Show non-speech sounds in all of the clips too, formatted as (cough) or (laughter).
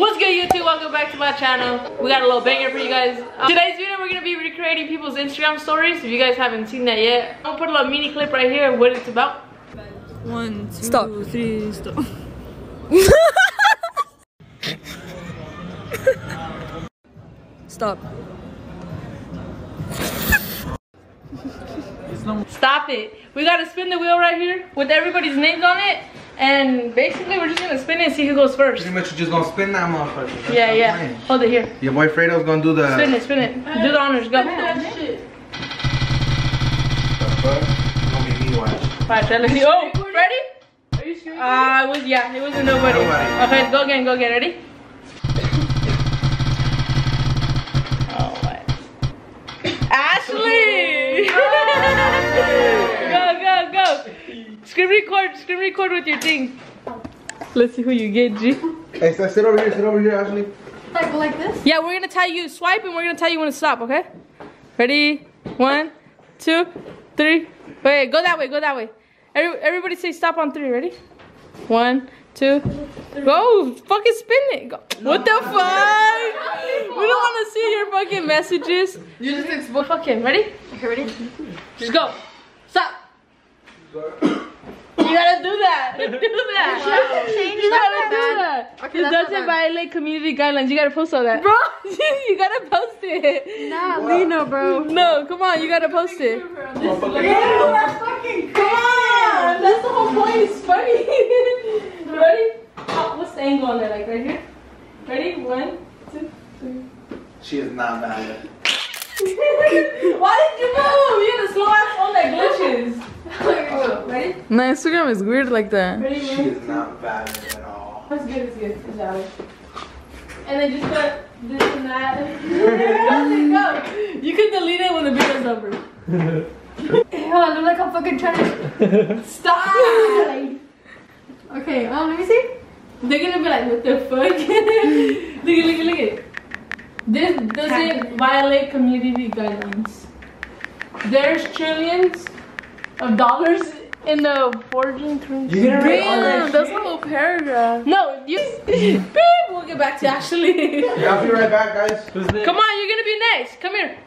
What's good YouTube? Welcome back to my channel. We got a little banger for you guys. Um, today's video we're gonna be recreating people's Instagram stories. If you guys haven't seen that yet, I'm gonna put a little mini clip right here of what it's about. One, two, Stop. three, stop. (laughs) (laughs) Stop. Stop it. We gotta spin the wheel right here with everybody's names on it. And basically we're just gonna spin it and see who goes first. Pretty much you just gonna spin that motherfucker. That's Yeah, yeah. saying. Hold it here. Your boy Fredo's gonna do the. Spin it, spin it. Do the honors, go. The fuck? It's gonna be me watch. Alright, try to see. Oh, ready? Are you screaming? Uh, it was, yeah, it wasn't nobody. Nobody. Okay, go again, go again. Ready? Screen record, screen record with your thing. Let's see who you get, G. Hey, sit sit over here, sit over here, Ashley. like, like this? Yeah, we're gonna tell you swipe and we're gonna tell you when to stop, okay? Ready? One, two, three. Wait, go that way, go that way. Every, everybody say stop on three, ready? One, two, go, fucking spin it. Go. What the fuck? We don't wanna see your fucking messages. You just exposed. Well, fucking, ready? Okay, ready? Just go. Stop. You gotta do that. (laughs) Do that. Change You gotta do that. Okay, it not doesn't bad. violate community guidelines. You gotta post all that. Bro, (laughs) you gotta post it. Nah, Lena, bro. No, come on, you gotta post it. fucking Come on, that's the whole point. It's funny. (laughs) Ready? Oh, what's the angle on there? Like right here? Ready? One, two, three. She is not bad. Why did you move? You had a slow ass phone that glitches. Ready? My Instagram is weird like that. Ready? She One. is not bad at all. That's good. It's good. It's valid. And then just put this and that. (laughs) Go. You can delete it when the video's over. Ew, I look like I'm fucking trying to. Stop. (laughs) Okay, um, let me see. They're gonna be like, what the fuck? (laughs) look at, look at, look at. This doesn't violate community guidelines. There's trillions of dollars in the forging currency. You didn't write all Damn, that that's a whole paragraph. No, you. (laughs) Beep, we'll get back to Ashley. Yeah, I'll be right back, guys. Come on, you're gonna be next. Come here.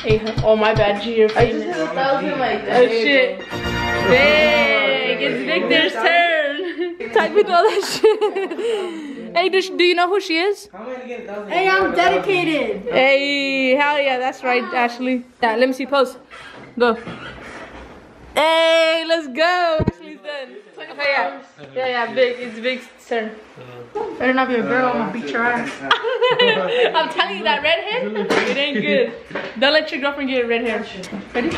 Hey, oh my bad, G, you're famous. a thousand like Oh shit. Dang, it's Victor's turn. (laughs) Type in all that shit. Hey, do, do you know who she is? Hey, I'm dedicated. Hey, hell yeah, that's right, Ashley. Yeah, let me see, pose. Go. Hey, let's go. Ashley's done. Okay, yeah. Yeah, yeah, big. It's Vic's turn. Better not be a girl, I'm gonna beat your ass. (laughs) I'm telling you that red hair, it ain't good. Don't let your girlfriend get red hair. Ready?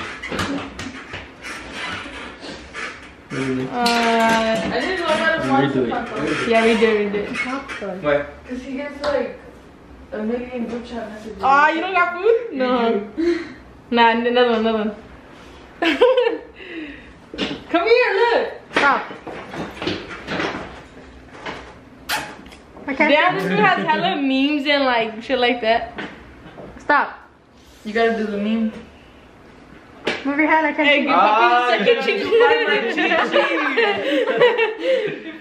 Uh, I didn't know how to watch the podcast. Yeah, we did, we did. What? Cause he gets like a million group chat messages. Ah, you don't got food? No. Nah, another one, another one. (laughs) Come here, look. Stop. I can't. Damn, this dude has hella memes and like shit like that. Stop. You gotta do the meme. Move your hand. I can't Hey, see. give Ah, me a second.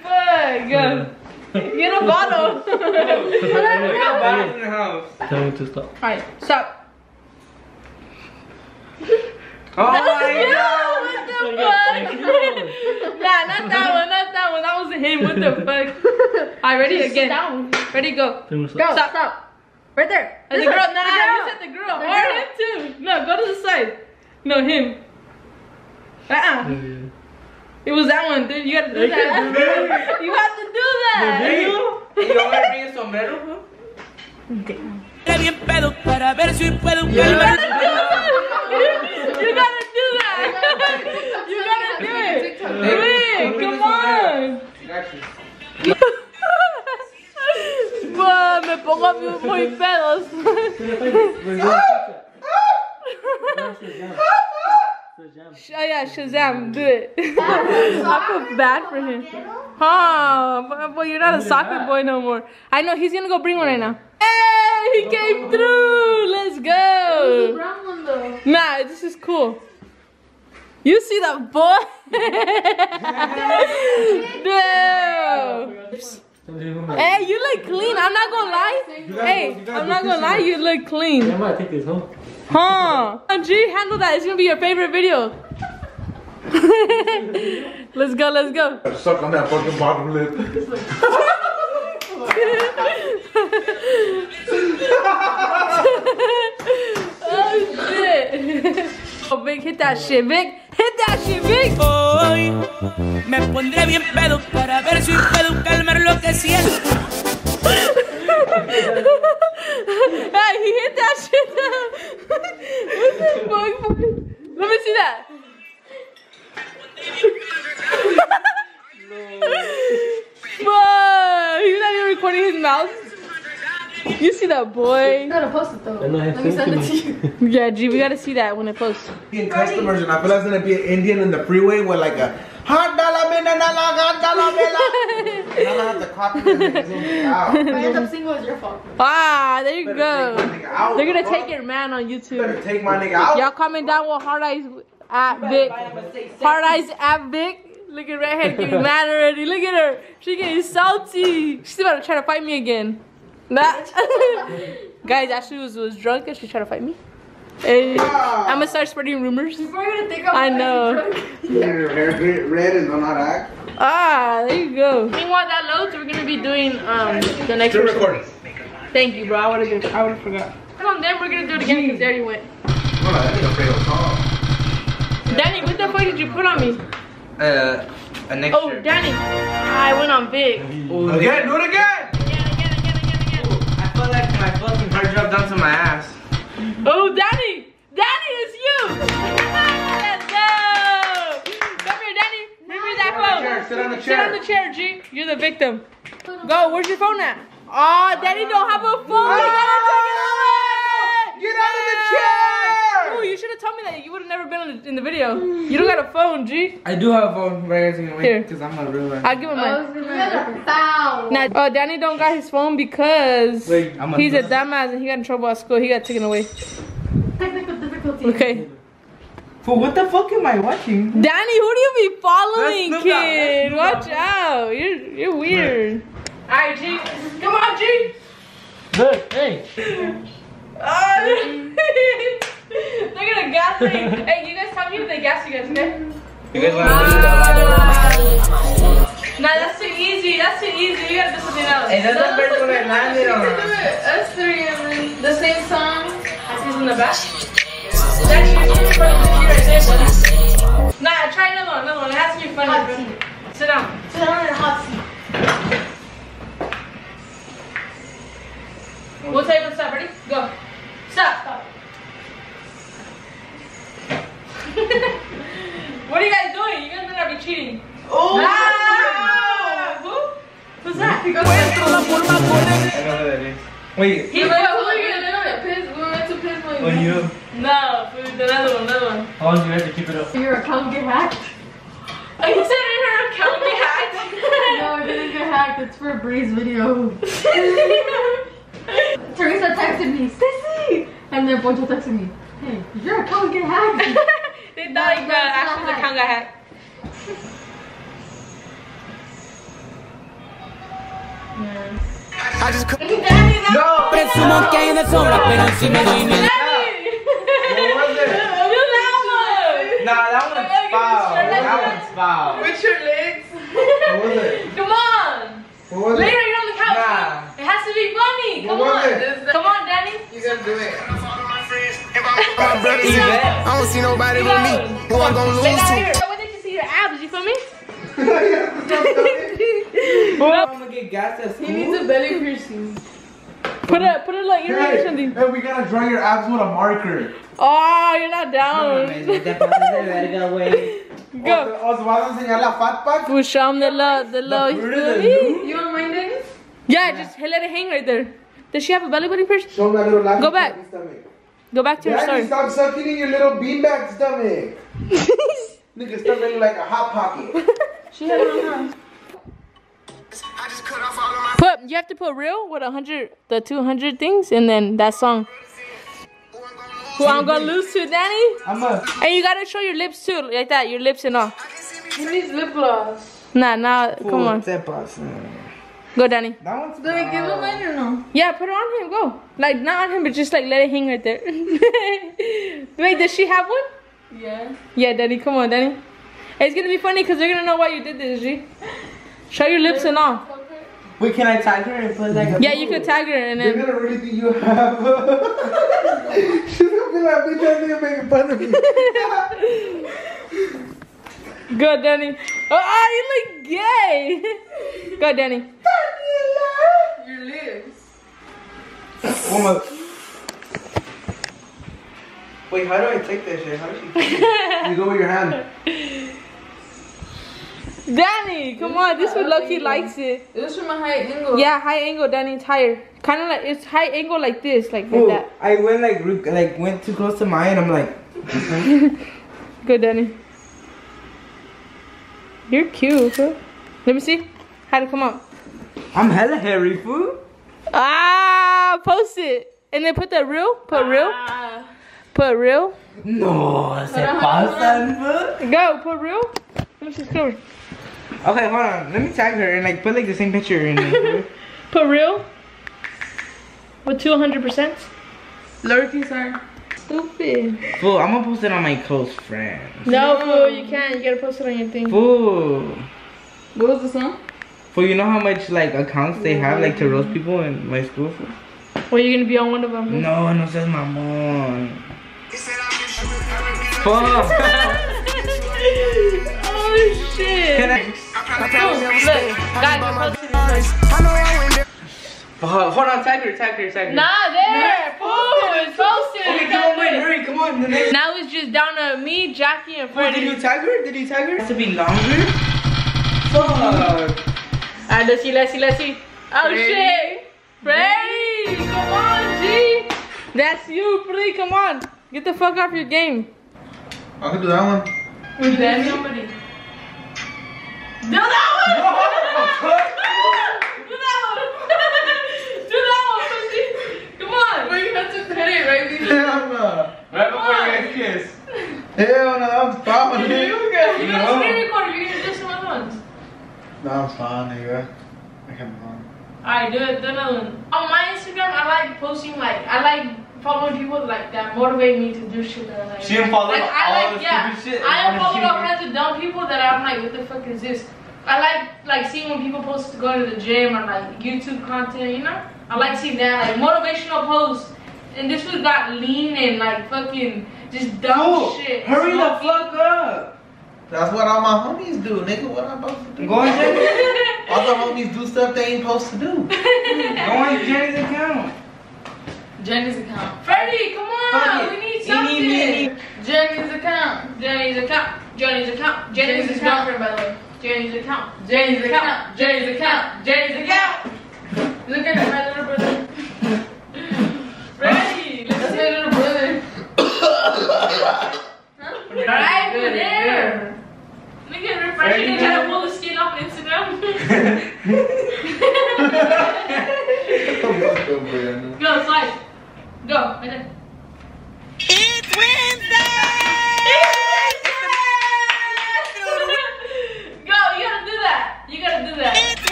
(laughs) Fuck, go. Get a bottle. in the house. Tell me to stop. Alright, stop. Oh my Yeah, god. what the fuck? (laughs) nah, not that one, not that one. That wasn't him. What the (laughs) fuck? Alright, ready Just again. down. Ready, go. Tell me to Go. stop. Stop. Stop. Right there. And the girl, nah, The you said the girl. The Or girl. him too. No, go to the side. No, him. Uh-uh. Yeah, yeah. It was that one, dude. You gotta do that. (laughs) you have to do that. Hey, you you want to bring a sombrero? You gotta do that. you gotta do it. Do it. Come on. (laughs) Buah, me pongo muy- muy pedos. Oh yeah, Shazam, do it. (laughs) I feel bad for him. Huh, but, but you're not a soccer boy no more. I know, he's gonna go bring one right now. Hey, he came through. Let's go. Brown one though. Nah, this is cool. You see that boy? (laughs) no. Hey, you look clean. I'm not gonna lie. Hey, I'm not gonna lie. You look clean. I might take this home. Huh? G, handle that. It's gonna be your favorite video. (laughs) let's go. Let's go. Suck on that fucking bottom lip. (laughs) oh shit. Oh, Vic, hit that shit, Vic. Hit that shit, Vic. Hoy me pondré bien pedo para ver si puedo calmar lo que siento. hey, he hit that shit. what the fuck? Let me see that. Fuck, he's not even recording his mouth. You see that, boy? You gotta post it though. Let me send it to you. Yeah, G, we gotta see that when it posts. Indian customers, and I feel like it's gonna be an Indian in the freeway with like a hot dollar mina nala hot dollar mina. And I'm gonna have to copy the niggas (laughs) out. If I end up single, it's your fault. Ah, there you Better go. take my nigga out, They're gonna bro. take your man on Better YouTube. take my nigga out. Y'all comment down with hard eyes at Vic. Hard eyes at Vic. Look at redhead getting (laughs) mad already. Look at her. She getting salty. She's about to try to fight me again. Nah. (laughs) Guys, Ashley was, was drunk and she tried to fight me. Hey, I'm gonna start spreading rumors. People are gonna think I'm I know. Your hair red and don't know act. Ah, there you go. Meanwhile, that loads, we're gonna be doing um the next. Still one. recording. Thank you, bro. I would have I would have forgot. Come on, then we're gonna do it again because Daddy went. Hold on, that nigga Fredo tall. Danny, what the fuck did you put on me? Uh, a next Oh, year. Danny, I went on big. Oh, Again, do it again. Again, again, felt like my fucking heart dropped down to my ass. Oh, Daddy! Daddy, it's you. (laughs) Let's go. Come here, Danny. Bring me that phone. chair, sit on the chair. Sit on the chair, G. You're the victim. Go. Where's your phone at? Oh, Daddy don't have a phone. You gotta take it away. Get out of the chair. Oh, you should have told me that. You would have never been in the, in the video. You don't got a phone, G. I do have a phone, but I gotta Here. wait because I'm a real one. I'll give him I mine. Oh, was. Now, oh, Danny don't got his phone because Wait, a he's a dumbass and he got in trouble at school. He got taken away. Technical difficulty. Okay. For what the fuck am I watching? Danny, who do you be following, That's kid? That's Watch Snoop out. You're you're weird. Alright, G. Come on, G. Look, hey. (laughs) Oh, (laughs) Oh, They're gonna gas me. hey, you guys tell me if they gas you guys, okay? You guys want Nah, that's too easy. That's too easy. You gotta do something else. Hey, that's the first one I landed on. Us three and then the same song. He's in the back. That's right there, buddy. Nah, try another one. Another one. It has to be funny. Hot bro. seat. Sit down. Sit down in a hot seat. Wait, He We went went over to here. piss. We went to piss. oh you. No, food, another one, another one. How long do you have to keep it up? Your account get hacked? Oh, you said in her account get hacked? No, it didn't get hacked. It's for a Breeze video. (laughs) Teresa texted me, Sissy! And then Poncho texted me, hey, did your account get hacked? (laughs) they thought like, uh, Ashton's account got hacked. I just could Daddy, that's No! presumo que hay de sobra, pero si me doy mi Daddy! What? Do! Nah, that one's foul. That one's foul. With your legs. What was it? Come on! What was Later, you're on the couch. Nah. It has to be funny. Come on. Come on, Danny. You gotta do it. (laughs) I don't see nobody but me. Who I'm gonna lose to? here. I want them see your abs. You feel me? I'm gonna get gas at school. He needs a belly piercing. Put a put a like earring or something. hey, we gotta draw your abs with a marker. Oh, you're not down. (laughs) Go. ¿Os vas a enseñar la fat pack? We'll show 'em the love, the love. fruit of the loom? You want mine, Dennis? Yeah, just let it hang right there. Does she have a belly button piercing? Show me that little laffy Go back. Go back to your Daddy, story. stop sucking in your little beanbag stomach. (laughs) Nigga stomach like a hot pocket. She had it on her. I just cut off all of my Put you have to put real with a hundred, the two hundred things, and then that song. Who I'm gonna lose to, Danny? I'm a. And you gotta show your lips too, like that, your lips and all. He needs lip gloss. Nah, nah, come on. Sepas. Go, Danny. That one's Do I give him mine or no? Yeah, put it on him. Go. Like not on him, but just like let it hang right there. (laughs) Wait, does she have one? Yeah. Yeah, Danny. Come on, Danny. It's gonna be funny because they're gonna know why you did this, G. Show your lips and all. Wait, can I tag her and put like a Yeah, you could tag her and then. They're then. gonna really think you have. (laughs) She's gonna be like, bitch, that nigga making fun of me. (laughs) Go, Danny. Oh, oh, you look gay. Go, Danny. Your lips. One more. Wait, how do I take that shit? How she? You go with your hand. (laughs) Danny, come on. This one Loki likes it. This was from a high angle. Yeah, high angle. Danny's higher. Kind of like it's high angle like this, like like that. I went like like went too close to mine. I'm like, (laughs) Good, Danny. You're cute. Huh? Let me see. How to come up. I'm hella hairy, fool. Ah, post it. And then put the real. Put real. Put real. No, se (laughs) pasan, fool. Go, put real. Let me see. Cover. Okay, hold on. Let me tag her and like put like the same picture in (laughs) there. Put real. With 200%. Lowercase r. Stupid. fool, I'm gonna post it on my close friends. No, fool, you can't. You gotta post it on your thing. Fool. What was the song? Fool, you know how much like accounts they have like to roast mm-hmm. people in my school? Fool? Well, you're gonna be on one of them. No, no seas mamón. Fuck. (laughs) oh shit. Can I? Look, guys, I'm posting this. Fuck, hold on, tag her, tag her, tag her. Not there. Fool, it's posted. Okay, come on, wait, do hurry, come on. Next. Now it's just down to me, Jackie, and Wait, did you tag her? Did you tag her? It has to be longer. Fuck. Alright, let's see, let's see, let's see. Oh Freddie. shit. Freddie, come on, G. That's you, Freddie, come on. Get the fuck off your game. I can do that one. Then somebody. Do that one! Do that one! Do that one, pussy! Come on! Wait, you have to cut it right before. Hell no. Right before you guys kiss. Hell no, uh, I'm fine. You nigga. got a No. screen recorder, you're gonna do some other. No, I'm fine, nigga. I can't be wrong. Alright, do it, do another one. Um, on my Instagram, I like posting, like, I like following people like that motivate me to do shit that I like. She didn't follow like, all I like, the yeah, stupid shit. I and unfollowed wanted all kinds of dumb people that I'm like, what the fuck is this? I like like seeing when people post to go to the gym or like YouTube content, you know? I like seeing that, like motivational posts. And this was got lean and like fucking just dumb Oh, shit. hurry the fuck up. That's what all my homies do, nigga. What I'm supposed to do? Go on, Jenny. (laughs) All the homies do stuff they ain't supposed to do. (laughs) Go on Jenny's account. Jenny's account. Freddie, come on, it. we need Eeny, something. meeny. Jenny's account. Jenny's account. Jenny's account. Jenny's, Jenny's his account. girlfriend, by the way. Jenny's account. Jenny's account. Jenny's account. Jenny's account. Look at my little brother. Freddie, That's let's my little brother. Right over there. Look at refreshing and trying to pull the skin off Instagram. (laughs) (laughs) Go, slide. Go, right there.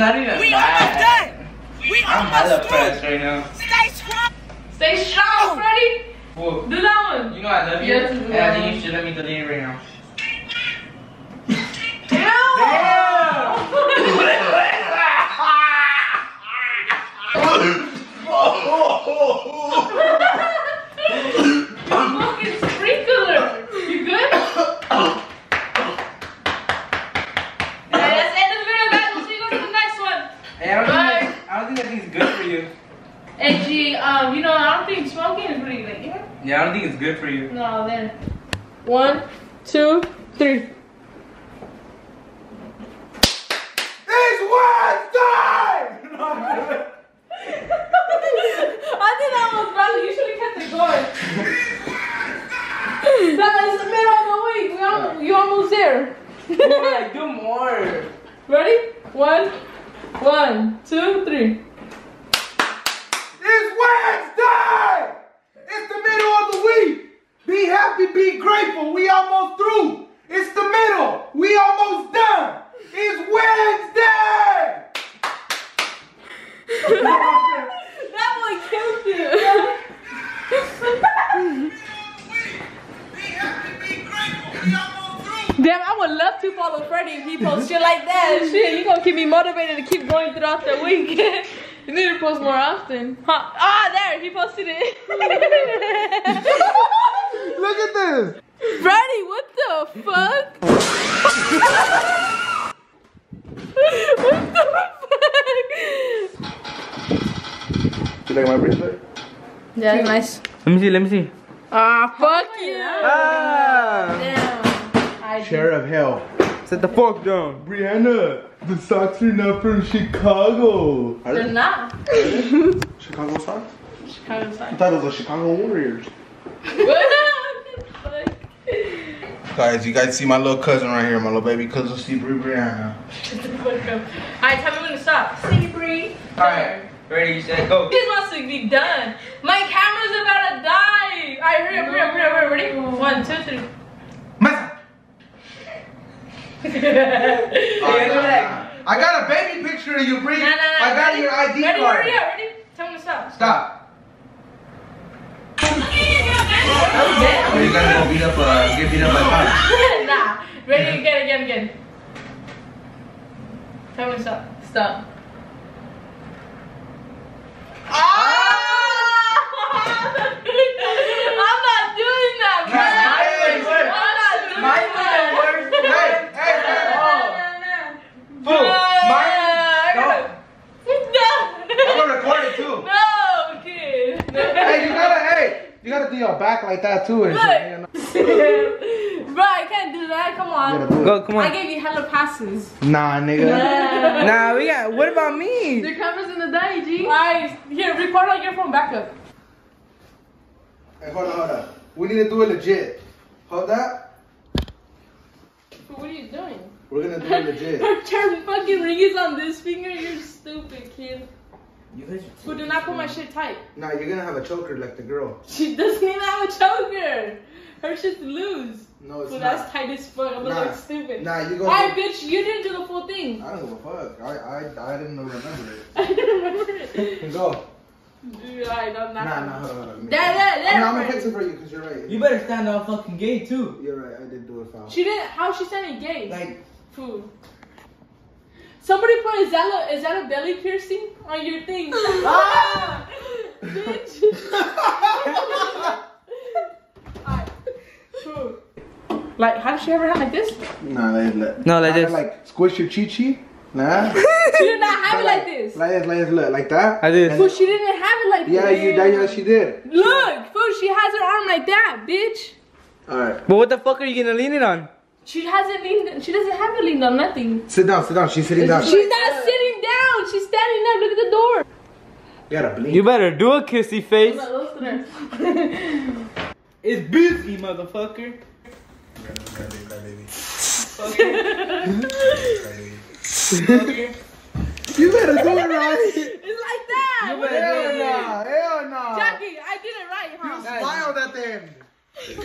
Of the week. Well, that's not even We almost bad. done. We I'm hella almost pressed through. right now. Stay strong. Stay strong, Freddie. Well, Do that one. you know I love you, Yes, and. I think you should let me delete it right now. fucking sprinkler. You good? Alright, that's the end of the video, guys. We'll see you guys in the next one. Hey, I don't, Bye. think that, I don't think that thing's good for you. And G, um, you know, I don't think smoking is pretty like, you know? Yeah, I don't think it's good for you. No, then. One, two, three. It's Wednesday! (laughs) (laughs) I think that was bad. You should have kept it going. that is the middle of the week. We almost, you almost there. More, do more. (laughs) Ready? One, one, two, three. Wednesday! It's the middle of the week. Be happy, be grateful. We almost through. It's the middle. We almost done. It's Wednesday. That one killed you. Damn, I would love to follow Freddie if he posts shit like that. Shit, you gonna keep me motivated to keep going throughout the week. (laughs) You need to post more often. Huh. Ah, there, he posted it. (laughs) Look at this. Freddie, what the fuck? what the fuck? You like my bracelet? Yeah, that's nice. Let me see, let me see. Ah, fuck you. Ah! Damn. I Chair of hell. Set the fork down. Brianna, the socks are not from Chicago. Are They're not. Chicago socks? Chicago I thought it was a Chicago Warriors. (laughs) Guys, you guys see my little cousin right here, my little baby cousin, see Bri Brianna. Alright, tell me when to stop. See, Bree. Alright, ready, set, go. This wants to be done. My camera's about to die. Alright, hurry up, hurry up, hurry up, hurry up. Ready? One, two, three. Masa. Hey, relax. I got a baby picture of you, Bri. Nah, nah, nah. I got ready? your ID ready, card. Hurry up, ready? Tell me to stop. Stop. Are you gonna go beat up, uh, get beat up by cops? (laughs) nah. Ready? Again, again, again. Tell me to stop. Stop. I'm not doing that, My- man. my way worse. I'm not doing My that. way worse. Hey, hey, hey. Fool, my, No. I'm gonna record it too. No, kid. Hey, you gotta, hey, you gotta do your back like that too and shit. You know? (laughs) Bro, I can't do that. Come on. Go, come I gave you hella passes. Nah, nigga. Nah, we got. What about me? Your camera's in the day, G. Alright, here, record on your phone backup. Hey, hold on, hold on. We need to do it legit. Hold that. What are you doing? We're gonna do it legit. (laughs) Her fucking ring is on this finger. You're stupid, kid. You guys But do not put my shit tight. Nah, you're gonna have a choker like the girl. She doesn't even have a choker. Her shit's loose. No, it's But not. that's tight as fuck. I'm gonna Nah. look stupid. Nah, you Alright, go. bitch, you didn't do the full thing. I don't give a fuck. I I I didn't remember it. (laughs) I didn't remember it. (laughs) Go. Dude, alright, no, not Nah, nah, hold on, hold on. There, there, there. I'm, I'm gonna Freddy. fix it for you because you're right. You better stand out fucking gay too. You're right. I did do it foul. She didn't. How she sounding gay? Like, Food. Somebody put is that a, is that a belly piercing on your thing? ah, (laughs) bitch. Alright. Food. Like, how does she ever have like this? Nah, like, like, No, like this. Like squish your chi chi. Nah. (laughs) She did not have it like this. Like this, like this, look, like that. I did. Food, she didn't have it like this. Yeah, you. That, yeah, she did. Look, food, she has her arm like that, bitch. All right. but what the fuck are you gonna lean it on? She hasn't leaned. She doesn't have it leaned on nothing. Sit down, sit down. She's sitting down. She's not sitting down. She's standing up. Look at the door. You gotta blink. You better do a kissy face. Close to her. It's busy, motherfucker. (laughs) You better do it right. (laughs) It's like that. You What better is do it? it. nah, hell nah. Jackie, I did it right, huh? You Smiled at the end.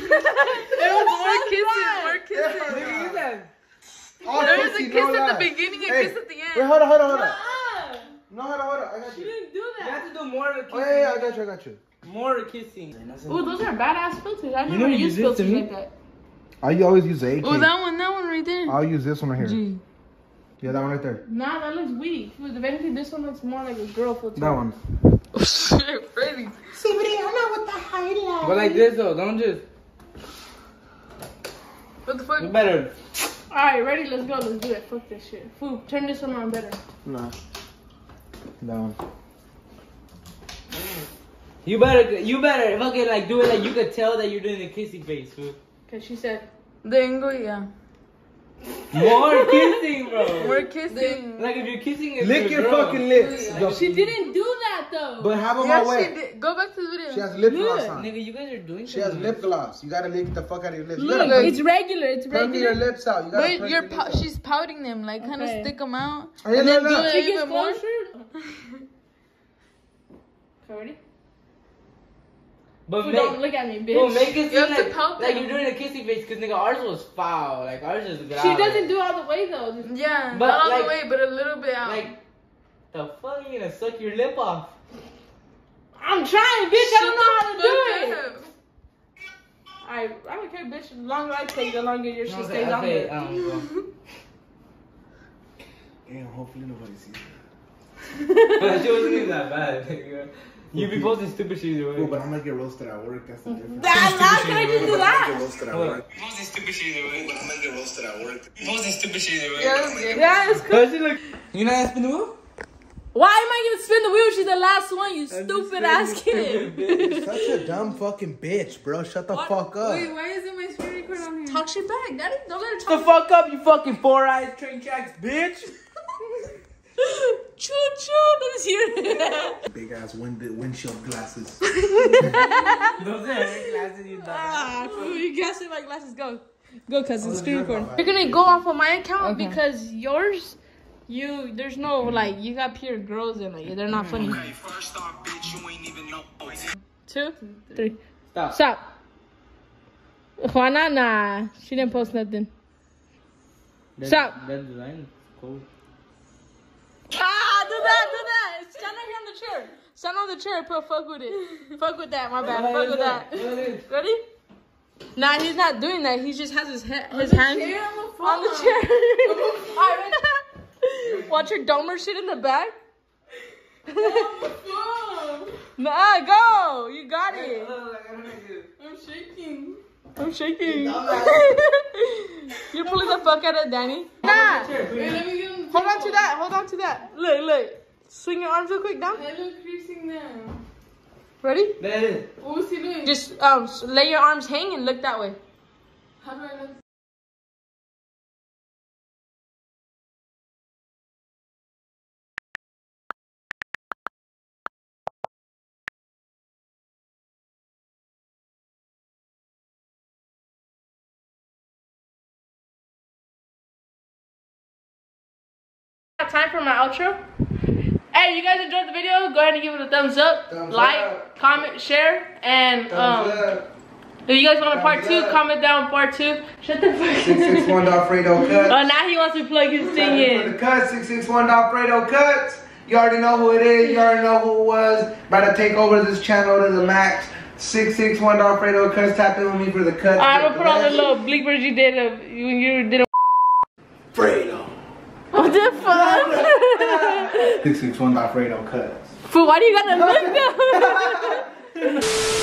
It was more kisses, more kisses. All oh, There was a kiss no at lie. the beginning, a Hey, kiss at the end. Wait, end. hold on, hold on, hold on. No, hold on, hold on. I got she you. didn't do that. You have to do more kissing. Oh yeah, yeah, I got you, I got you. More kissing. Ooh, those are badass filters. I You never know used did filters like that. I always use the AK. Oh, that one, that one right there. I'll use this one right here. G. Yeah, that one right there. Nah, that looks weak. If anything, this one looks more like a girl filter. That one. Oh, Freddy. But like this though, don't just. What the fuck? You better. Alright, ready? Let's go. Let's do it. Fuck this shit. Food, turn this one on better. No. That one. You better. You better fucking like do it like you could tell that you're doing a kissy face, fool. Cause she said, The angle, yeah. More (laughs) kissing, bro. We're kissing. Like if you're kissing, it's Lick your your girl. fucking lips. Go. she didn't do that though. But have them Yeah, all she wet. did. Go back to the video. She has lip Look. gloss on. Nigga, you guys are doing. She has lip gloss. You gotta lick the fuck out of your lips. You Look, gotta it's regular. It's perk your regular. lips out. You gotta But you're your out. she's pouting them, like kind of Okay. stick them out. Yeah, and no, then no. do it She even gets more. closer. (laughs) Okay, ready? But make, don't look at me, well, bitch. make it You seem have to like, poke like you're doing a kissy face because nigga ours was foul. Like ours is good. She doesn't do all the way though. Yeah, But, not all like- the way, but a little bit out. Like the fuck you gonna suck your lip off? I'm trying, bitch. I don't know how to do it. the fuck up. I I don't care, bitch. The longer I take, the longer your shit No, stays I on say, um, go. Damn, hopefully nobody sees But she wasn't even that bad. (laughs) nigga. You be posting stupid shit either it. Cool, way. but I'm gonna get roasted at work. That's the difference. That, how can I just do Get that? roasted at What? work. Posting stupid shit either way. But I'm gonna get roasted at work. Posting stupid shit either way. Yeah, Yeah, it's cool. Does she look? You know how to spin the wheel? Why am I gonna spin the wheel? She's the last one, you stupid ass kid. (laughs) Such a dumb fucking bitch, bro. Shut the fuck up. Wait, why isn't my screen record on here? Talk shit back, daddy. Don't let her talk. The fuck up, you fucking four eyes train tracks, bitch. (laughs) choo choo. Let us hear it. Big ass wind windshield glasses. (laughs) Those are glasses you ah, fool, you guys see my glasses. Go, go, cause it's screen recording. You're gonna go off of my account because yours, you there's no like you got pure girls in it. They're not funny. First off, bitch, you ain't even know. Two, three. Stop. Stop. Juana, nah, she didn't post nothing. That- Stop. That design is cool. Ah, do that, do that. Stand right here on the chair. Stand on the chair, put fuck with it. Fuck with that, my bad. Fuck with that. Ready? Nah, he's not doing that. He just has his he- his hand on the chair. (laughs) Alright, ready? (laughs) Watch your domer shit in the back. (laughs) nah, go. You got it. I'm shaking. I'm shaking. (laughs) You're pulling the fuck out of Danny. Nah. Wait, let me get Hold on to that. Hold on to that. Look, look. Swing your arms real quick down. I look creasing now. Ready? That is. What was he doing? Just um, s- lay your arms hang and look that way. How do I look? Time for my outro. Hey, you guys enjoyed the video? Go ahead and give it a thumbs up, Thumbs like, up. comment, share, and um, up. if you guys want a part Thumbs two, up. comment down part two. Shut the fuck up. Six six one Alfredo (laughs) cut. Oh, now he wants to plug his thing For the cut, 661 Alfredo Cuts. You already know who it is. You already know who it was. About to take over this channel to the max. 661 Alfredo Cuts. Tap in with me for the cut. I'm gonna put all the little bleepers you did of when you did. A- Fredo. What the fuck? (laughs) 661 Alfredo Cuts. Fool, why do you gotta look though? (laughs) (laughs)